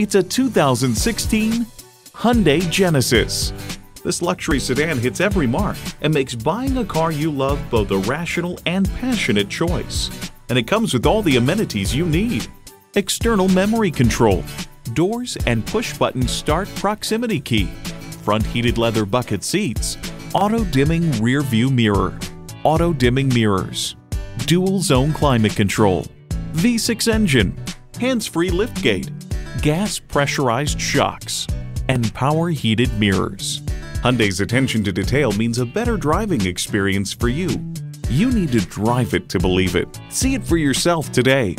It's a 2016 Hyundai Genesis. This luxury sedan hits every mark and makes buying a car you love both a rational and passionate choice. And it comes with all the amenities you need. External memory control, doors and push-button start proximity key, front heated leather bucket seats, auto-dimming rear view mirror, auto-dimming mirrors, dual zone climate control, V6 engine, hands-free liftgate, gas pressurized shocks, and power heated mirrors. Hyundai's attention to detail means a better driving experience for you. You need to drive it to believe it. See it for yourself today.